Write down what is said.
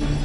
you.